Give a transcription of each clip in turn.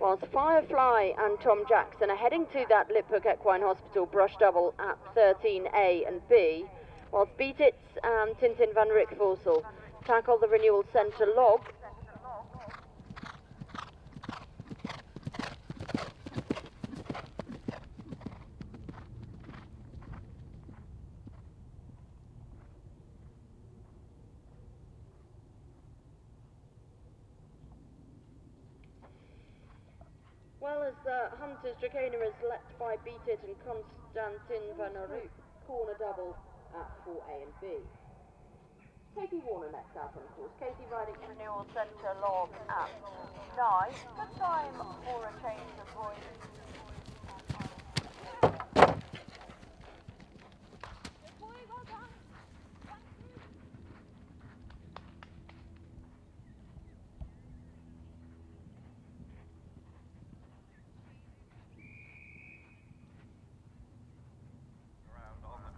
whilst Firefly and Tom Jackson are heading to that Liphook Equine Hospital brush double at 13A and B, whilst Beat It and Tintin van Rickvorsel tackle the renewal centre log. Well as uh, Hunter's Dracana is let by Beat It and Aruk, corner double at 4A and B. Katie Warner next out on course. Katie riding renewal centre log at 9. Good time for a change of voice.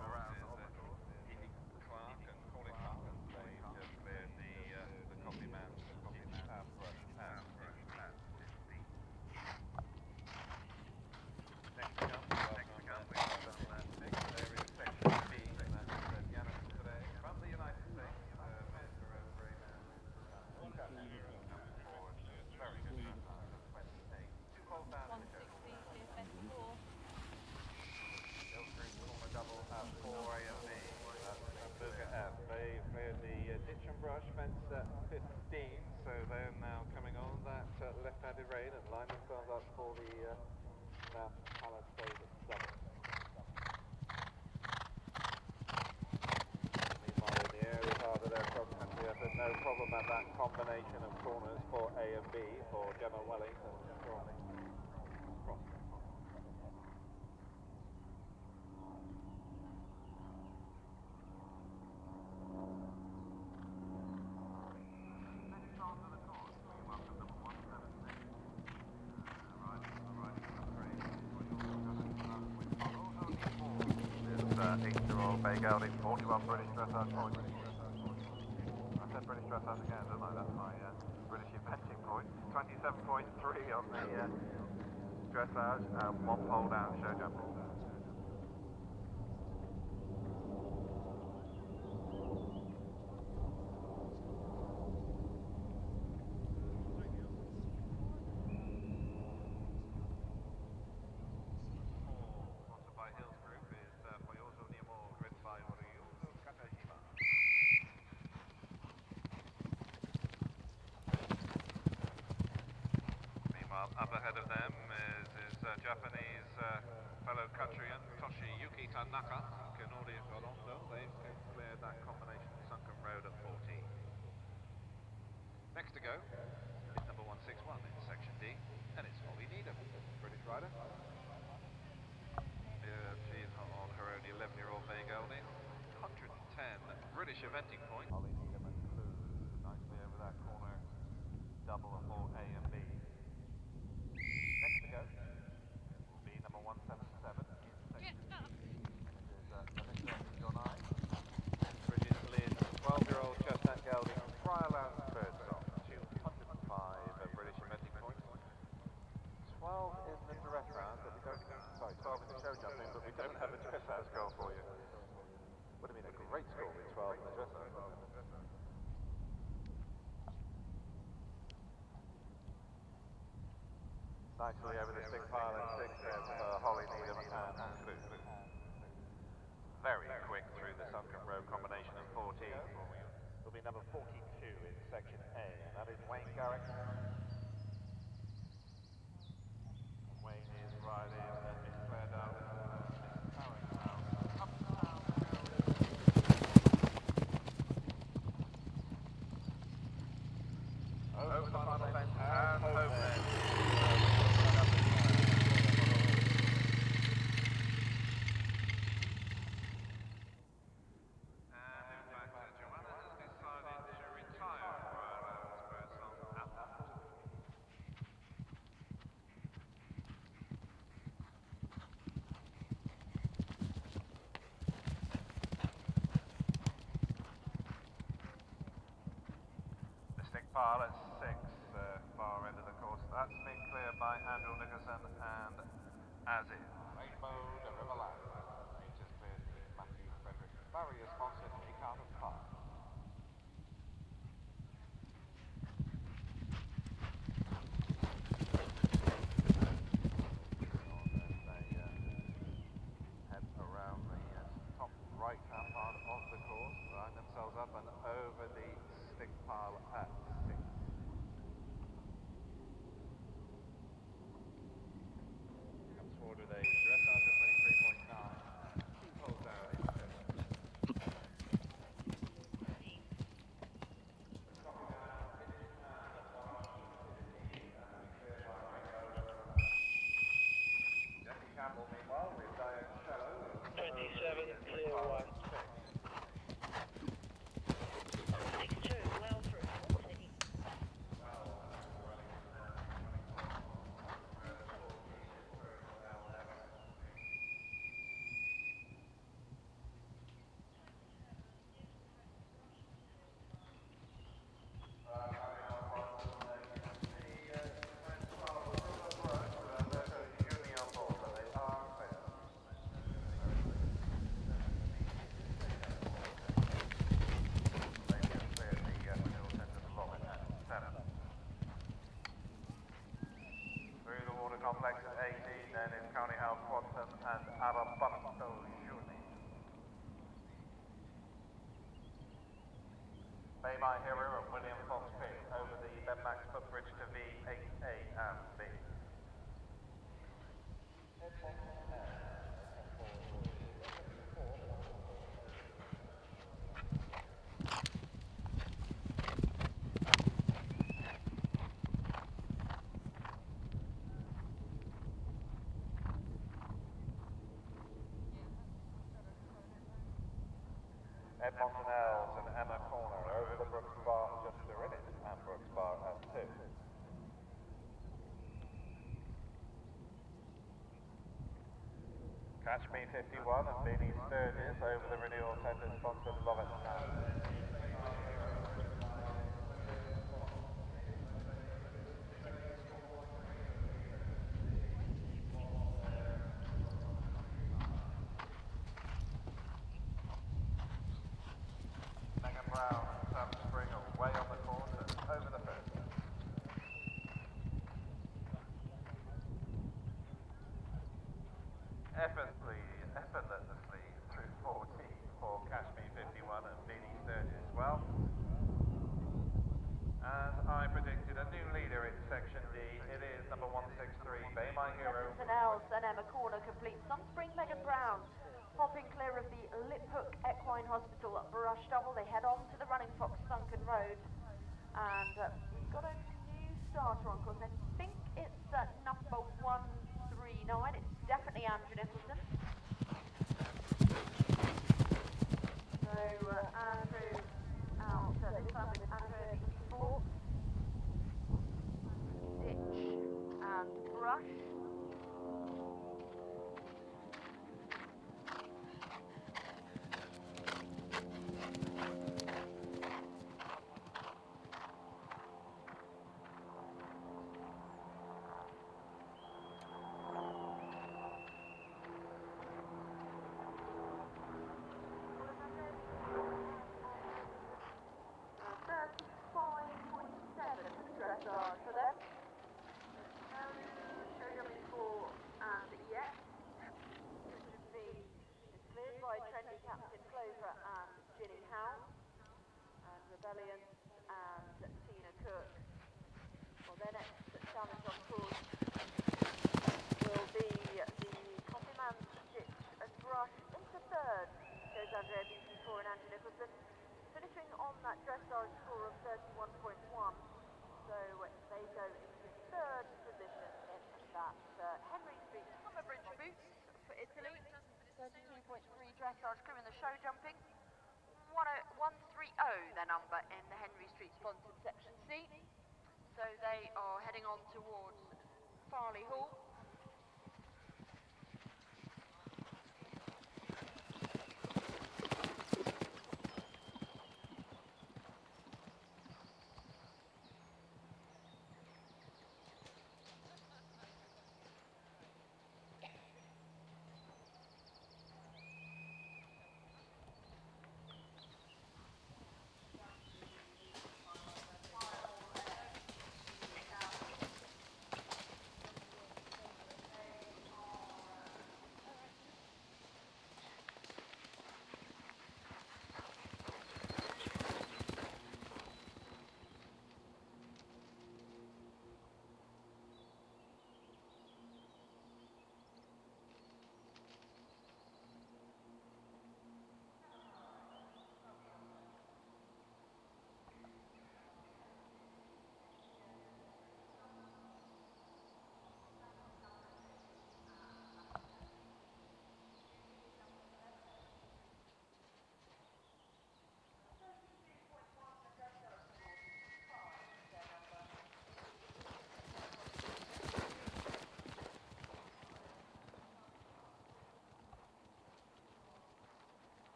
around on the course is uh, Edie Clark and Colin Clark. They just cleared the uh, the coffee man, the coffee man path rush path rush path. Next to come, next to come, we have done that next area section B. That's uh, Diana today from the United States. Uh, Miss Rose Ray now. Very good. Two calls down in the show. Hill Street corner double at 4 a.m. That's Booker F. They cleared the uh, ditch and brush fence at 15, so they're now coming on that uh, left-handed rain and line themselves up for the uh, Mount Palisade double. Meanwhile, in the area of their cross-country effort, no problem at that combination of corners for A and B for Gemma Welling and Sean Cross. This uh, eight-year-old Bay Gelding, 41 British dressage points. I said British dressage again, didn't I? That's my uh, British eventing point. 27.3 on the uh, dressage and one pole down show jumping. Sponsored by Hills Group is uh, Toyoto Nemo, driven by Ryuzo Kitajima. Meanwhile, up ahead of them is, is uh, Japanese uh, fellow countryman Toshiyuki Tanaka, Kinori Gorondo. They've cleared that combination sunken road at 14. Next to go is number 161 in section D, and it's Holly Needham, British rider. Yeah, she's on on her own 11-year-old Bay Gelding. 110 British eventing point. Holly Needham and Clue nicely over that corner. Double for A and B. Next to go will be number 177 in section D. And it is uh, Melissa John I. British Lynn, 12-year-old Chestnut Gelding, trial and third song. She was 105 uh, British eventing points. 12 in the direct round, but we don't, sorry, 12 in the show jumping, but we don't have a dressage score for you. Would have been a great score with 12 in the dressage. Nicely over the stick pile in six there for Holly Needham and Clue. Very quick through the sunken row combination of 14. Will be number 42 in section A, and that is Wayne Garrick. at 6, uh, far end of the course. That's been cleared by Andrew Nicholson and Aziz. Neymar and William Fox Pitt over the Benmax footbridge to V8A and B. Ed Montanels and Emma Corner over the Brooks Bar just they're in it, and Brooks Bar at two. Catch Me 51 and Beanie Sturgis over the renewal tender sponsored Lovett. well. Javier BT4 and Andrew Nicholson, finishing on that dressage score of 31.1. So they go into third position in that uh, Henry Street Summer Bridge Boots for Italy. 32.3 dressage crew in the show jumping. 130 their number in the Henry Street sponsored section C. So they are heading on towards Farley Hall.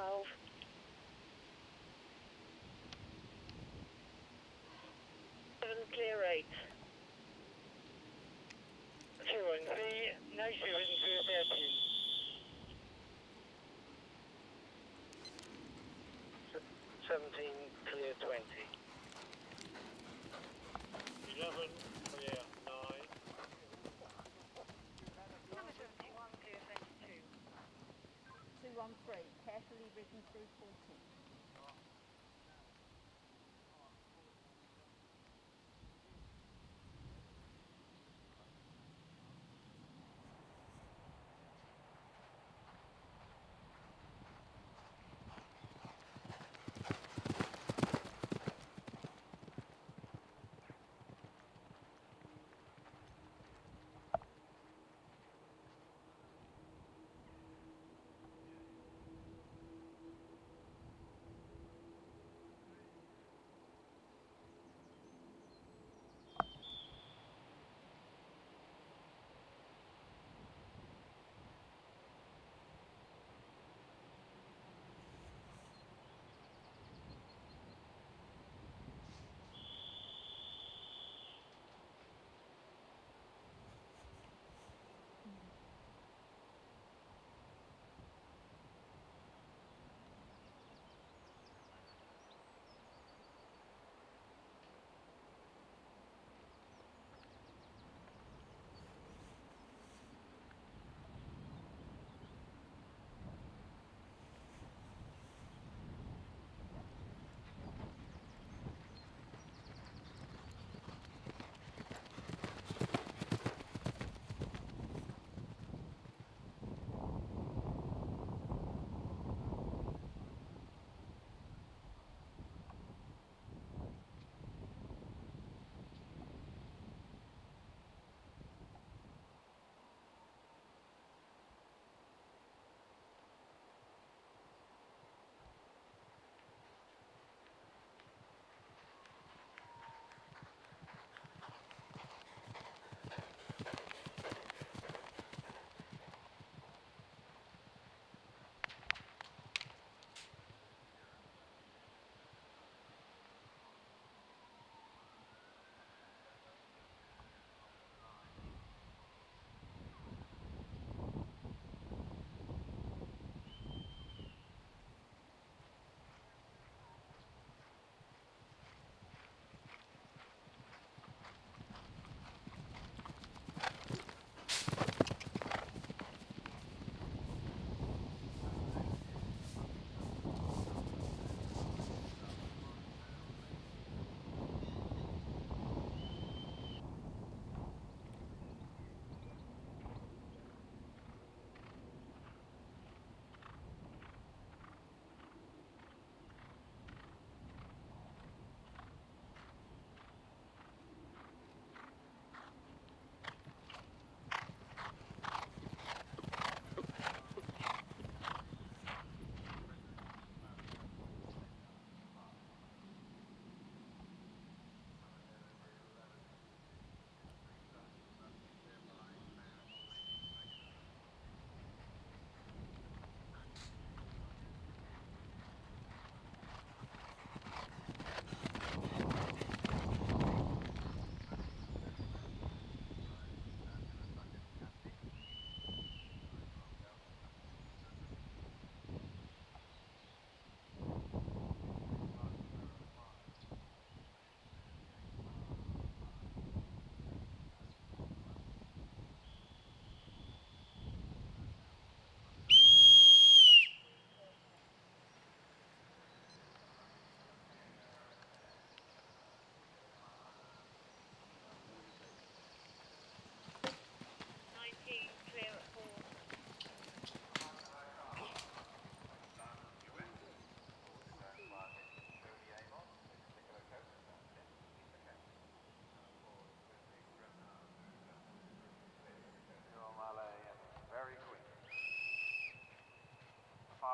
12. Seven clear eight. Two and three, nice seven clear thirteen. Seventeen Holy Written 14.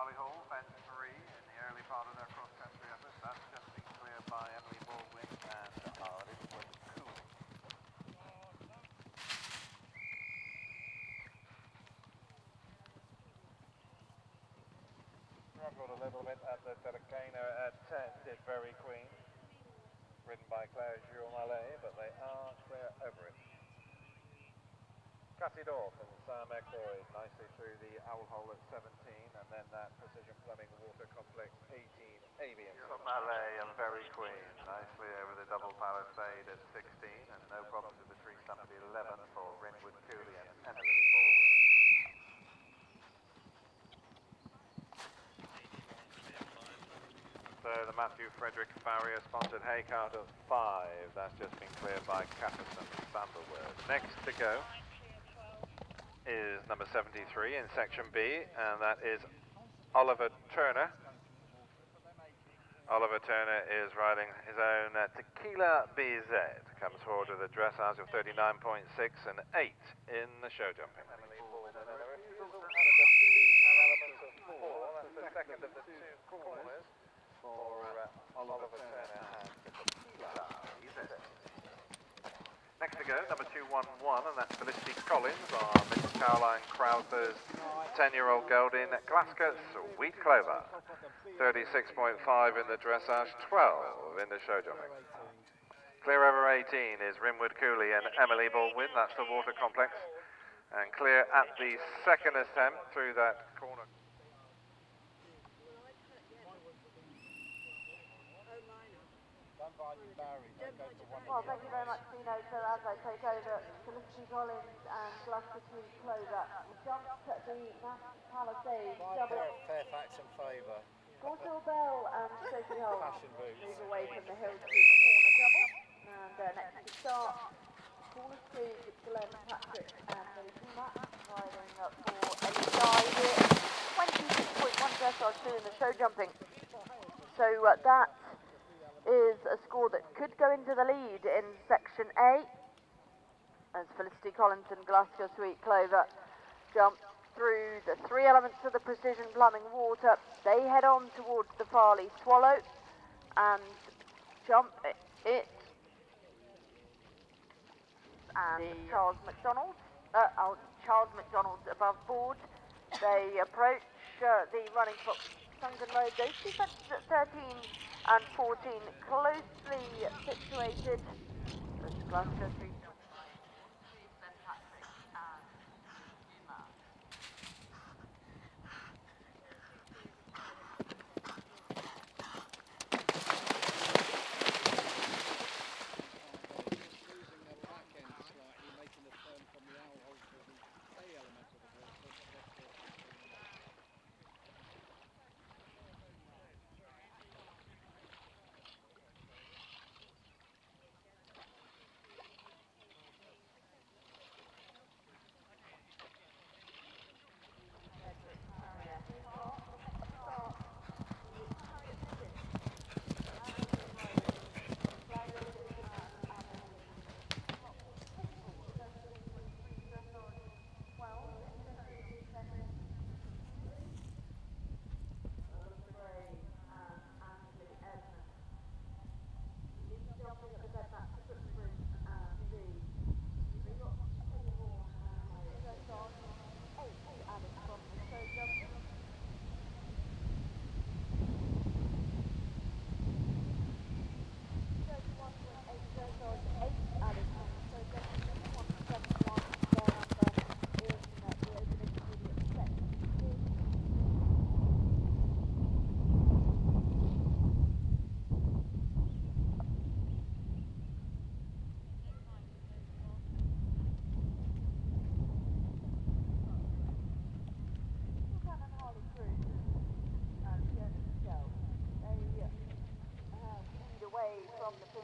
Ballyhole, fence three in the early part of their cross-country efforts. That's just been cleared by Emily Baldwin and Arden was. Struggled a little bit at the Terracano at 10, did Very Queen, ridden by Claire Gilmalet, but they are clear over it. Cassidorf and Sam Ecroyd nicely through the owl hole at 17, and then that Precision Plumbing Water Complex 18, Avian. Mallet and Very Queen nicely over the double palisade at 16, and no problems with the tree stump at 11 for Rinwood Cooley and Emily. So the Matthew Frederick Farrier sponsored Haycart of 5, that's just been cleared by Catterson Sandalwood. Next to go is number 73 in section B, and that is Oliver Turner. Oliver Turner is riding his own uh, Tequila BZ. Comes forward with a dressage of 39.6 and 8 in the show jumping. second of the two corners for uh, Oliver Turner and Tequila BZ. Next to go, number 211, and that's Felicity Collins on Miss Caroline Crowther's 10-year-old gelding Glasgow Sweet Clover. 36.5 in the dressage, 12 in the show jumping. Clear over 18 is Rimwood Cooley and Emily Baldwin, that's the water complex. And clear at the second attempt through that corner. Well, thank you very much, Dino. So as I take over, Felicity Collins and Gloucester Sweet Clover. We jumped at the Nash Palisade double. Fairfax and Favour. Portal Bell and Sophie Holt boots. move away from the Hill Street corner double. And uh, next to start, Paula Street, Glenn Patrick and Millie Matt riding up for Ellie Guy here. 26.1 dressage two in the show jumping. So uh, that is a score that could go into the lead in section A. As Felicity Collins and Glasgow Sweet Clover jump through the three elements of the precision plumbing water. They head on towards the Farley Swallow and jump it. And Charles McDonald, uh, oh, Charles McDonald's above board. They approach uh, the running fox Sunken Road. Those two fences at 13 and 14 closely situated.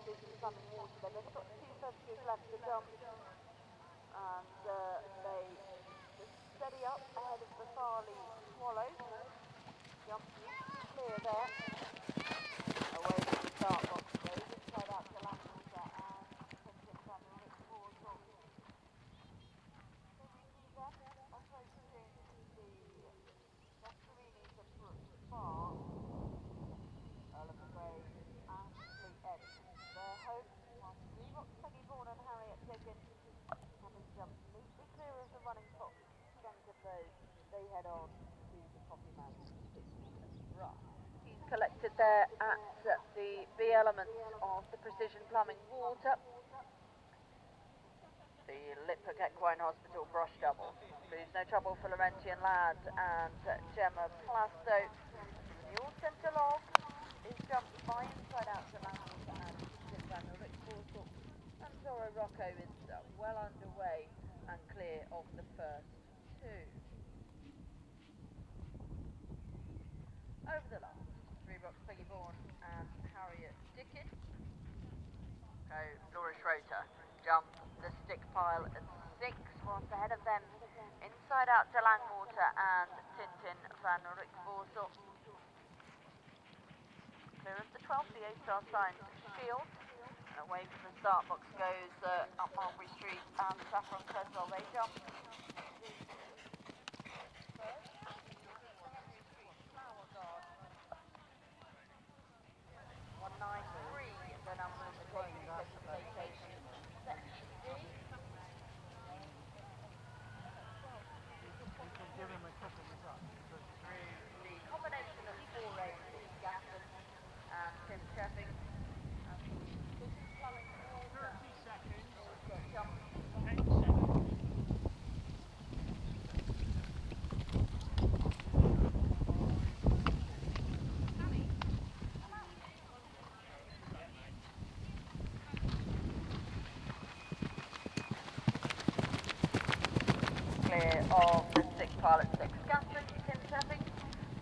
busy coming water. They've got two fences left to jump. And uh, they steady up ahead of the Farley swallow. Jump clear there. Away from the start box. There at the B elements of the Precision Plumbing Water. The Liphook Equine Hospital brush double. Proves no trouble for Laurentian Ladd and Gemma Plasto. All centre log is jumped by inside out to Lambert and Tim Van Rickforthorpe. And Zorro Rocco is uh, well underway and clear of the first two. Over the last, Go Laura Schroeter, jump the stick pile at six, whilst ahead of them, inside out to Langwater and Tintin van Rickvorsel. Clear of the 12th, the A-star sign field. And away from the start box goes uh, up Mulberry Street and Saffron Creswell. They jump. Flower Guard. 193 is the number of the taking specification. Section D. The combination of four races, Gaffin and Tim Sheffing. and this is Plumbing Water. Also jump clear of the six pilot six Gaffin, Tim Sheffing.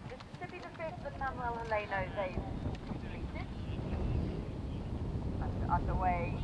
Mississippi the fifth and Manuel Heleno, they've completed. And underway